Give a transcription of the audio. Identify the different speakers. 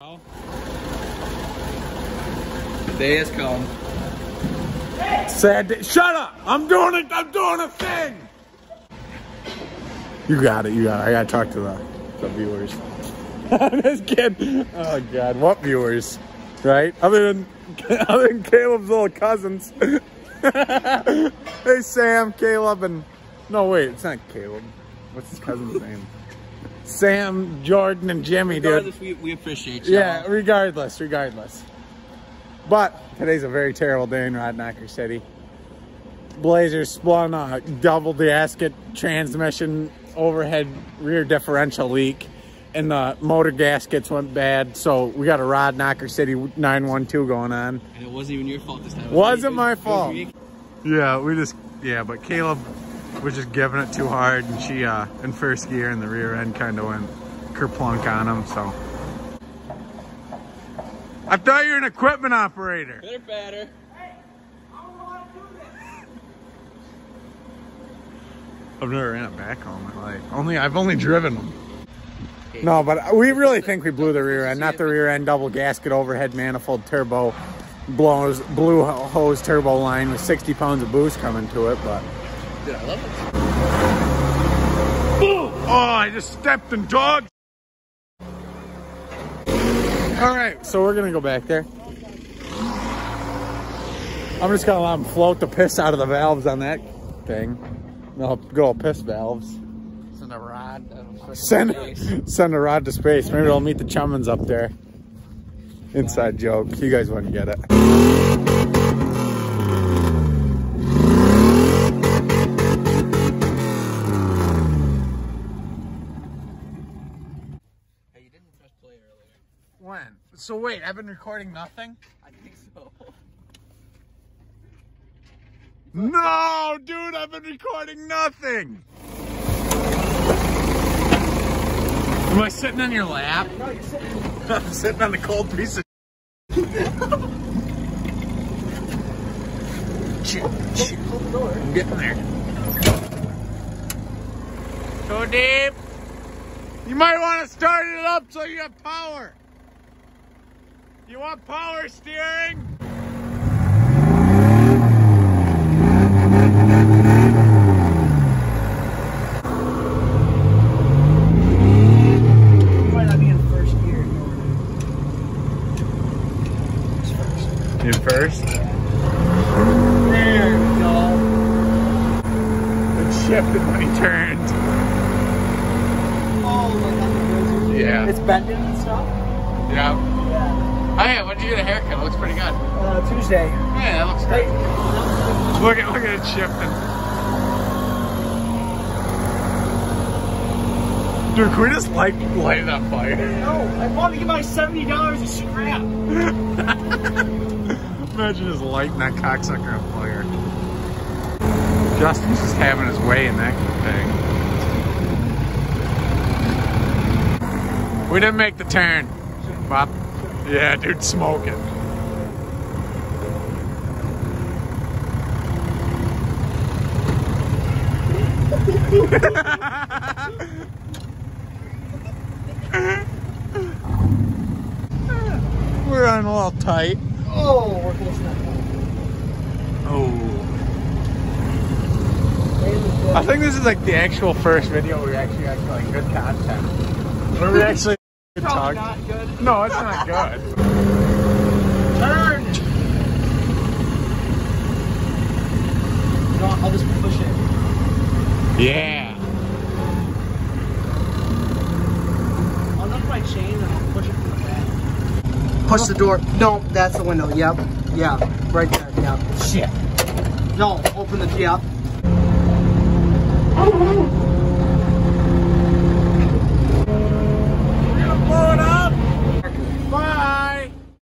Speaker 1: The day has come.
Speaker 2: Sad day. Shut up! I'm doing it. I'm doing a thing. You got it. You got it. I gotta talk to the, the viewers. I'm just kidding. Oh God, what viewers? Right? Other than other than Caleb's little cousins. hey Sam, Caleb, and no wait, it's not Caleb. What's his cousin's name? Sam, Jordan, and Jimmy, dude.
Speaker 1: Regardless, we, we appreciate you.
Speaker 2: Yeah, regardless, regardless. But today's a very terrible day in Rodknocker City. Blazers spun a double gasket transmission overhead rear differential leak and the motor gaskets went bad. So we got a Rodknocker City 912 going on.
Speaker 1: And it wasn't even your fault this time. It was
Speaker 2: Wasn't
Speaker 1: me.
Speaker 2: my
Speaker 1: It was
Speaker 2: fault. Yeah, we just, yeah, but Caleb was just giving it too hard and she, uh, in first gear and the rear end kind of went kerplunk on him, so. I thought you were an equipment operator.
Speaker 1: Better, better.
Speaker 2: I've never ran a backhoe in my life. Only I've only driven them. No, but we really think we blew the rear end, not the rear end double gasket overhead manifold turbo blows blue hose turbo line with 60 pounds of boost coming to it, but
Speaker 1: Dude, I love it.
Speaker 2: oh, oh I just stepped in dog. All right, so we're gonna go back there. I'm just gonna let them float the piss out of the valves on that thing. No, good old piss valves.
Speaker 1: Send a rod.
Speaker 2: Send send a rod to space. Maybe they'll meet the Chummins up there. Inside joke. You guys wouldn't get it.
Speaker 1: Play earlier.
Speaker 2: When? So wait, I've been recording nothing?
Speaker 1: I think so.
Speaker 2: No, dude, I've been recording nothing. Am I sitting on your lap?
Speaker 1: No, you're sitting.
Speaker 2: I'm sitting on the cold piece of Shit, shit.
Speaker 1: Hold the door.
Speaker 2: I'm getting there. Go deep. You might want to start it up so you have power. You want power steering?
Speaker 1: You might not be in first gear. It's first.
Speaker 2: You first.
Speaker 1: There we go.
Speaker 2: It shifted when he turned.
Speaker 1: Oh, like on the razor.
Speaker 2: Yeah.
Speaker 1: It's bending and stuff.
Speaker 2: Yeah.
Speaker 1: Yeah.
Speaker 2: Oh yeah, when did you get a haircut? It looks pretty good.
Speaker 1: Uh, Tuesday.
Speaker 2: Yeah, that looks great.
Speaker 1: Hey.
Speaker 2: great. Look at look at it shifting. Dude, can we just like light it on fire?
Speaker 1: No, I want to get my seventy dollars of scrap.
Speaker 2: Imagine just lighting that cocksucker on fire. Justin's just having his way in that thing. We didn't make the turn. Bob. Yeah, dude, smoking. We're on a little tight.
Speaker 1: Oh, we're close enough.
Speaker 2: Oh. I think this is like the actual first video where we actually got like good content. Where we actually
Speaker 1: Probably
Speaker 2: talk.
Speaker 1: not good.
Speaker 2: No, it's not good.
Speaker 1: Turn. No, I'll just push it.
Speaker 2: Yeah.
Speaker 1: I'll knock my chain and I'll push it from the back. Push the door. No, that's the window. Yep. Yeah. Right there. Yep. Shit. No, open the. Yep.